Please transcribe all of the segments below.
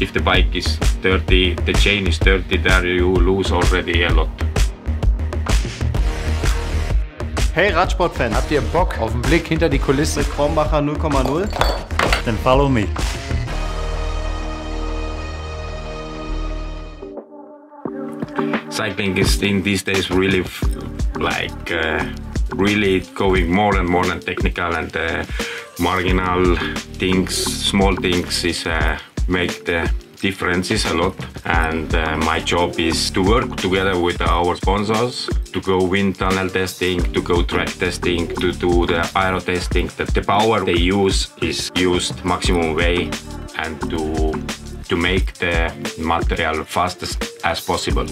if the bike is dirty, the chain is dirty, there you lose already a lot. Hey Radsportfans, habt ihr Bock auf einen Blick hinter die Kulisse Krombacher 0,0? Then follow me. Cycling is in these days really like uh, really going more and more and technical and uh, marginal things, small things is uh, make the differences a lot. And uh, my job is to work together with our sponsors to go wind tunnel testing, to go track testing, to do the aero testing. That the power they use is used maximum way and to to make the material fastest as possible.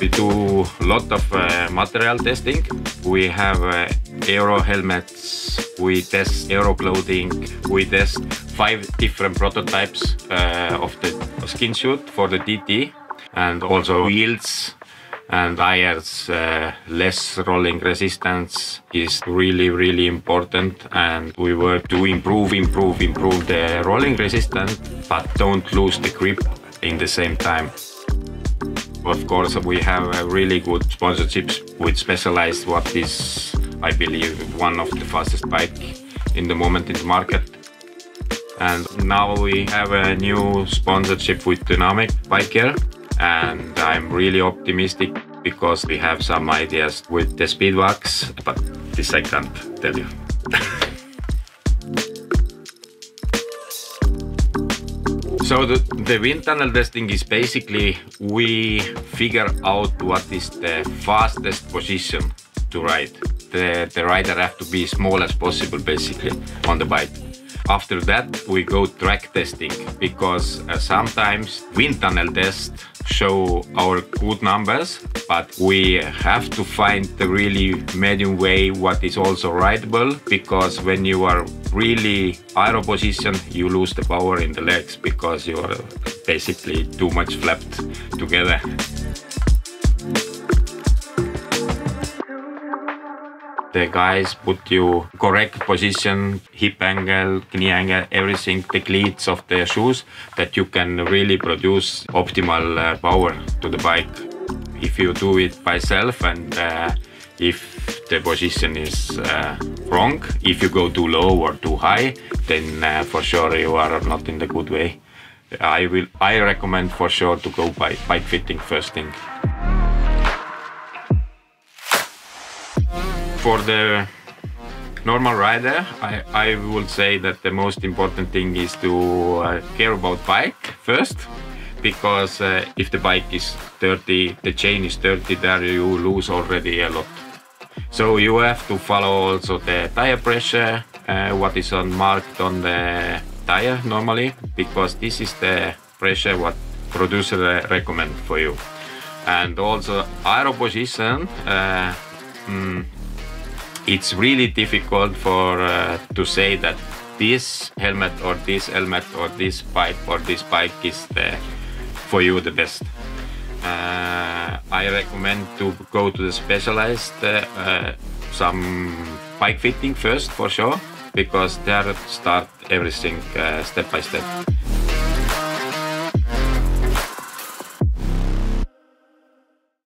We do a lot of uh, material testing. We have uh, aero helmets, we test aero clothing, we test five different prototypes uh, of the skin suit for the TT and also wheels and tires uh, less rolling resistance is really really important and we were to improve improve improve the rolling resistance but don't lose the grip in the same time. Of course, we have a really good sponsorships with Specialized, what is, I believe, one of the fastest bike in the moment in the market. And now we have a new sponsorship with Dynamic Bike Care, and I'm really optimistic because we have some ideas with the Speedwax, but this I can't tell you. So the, the wind tunnel testing is basically we figure out what is the fastest position to ride. The, the rider have to be small as possible basically on the bike. After that we go track testing because uh, sometimes wind tunnel tests show our good numbers but we have to find the really medium way what is also rideable because when you are really aero position you lose the power in the legs because you are basically too much flapped together the guys put you correct position hip angle knee angle everything the cleats of the shoes that you can really produce optimal uh, power to the bike. If you do it by self and uh, if the position is uh, wrong if you go too low or too high then uh, for sure you are not in the good way. I will i recommend for sure to go by bike fitting first thing for the normal rider, I, I would say that the most important thing is to uh, care about bike first, because uh, if the bike is dirty, the chain is dirty, there you lose already a lot. So you have to follow also the tire pressure, uh, what is on marked on the tire normally, because this is the pressure what producer recommend for you. And also aero position, uh, mm, it's really difficult for uh, to say that this helmet or this helmet or this bike or this bike is the for you the best. Uh, I recommend to go to the specialized uh, uh, some bike fitting first for sure because there start everything uh, step by step.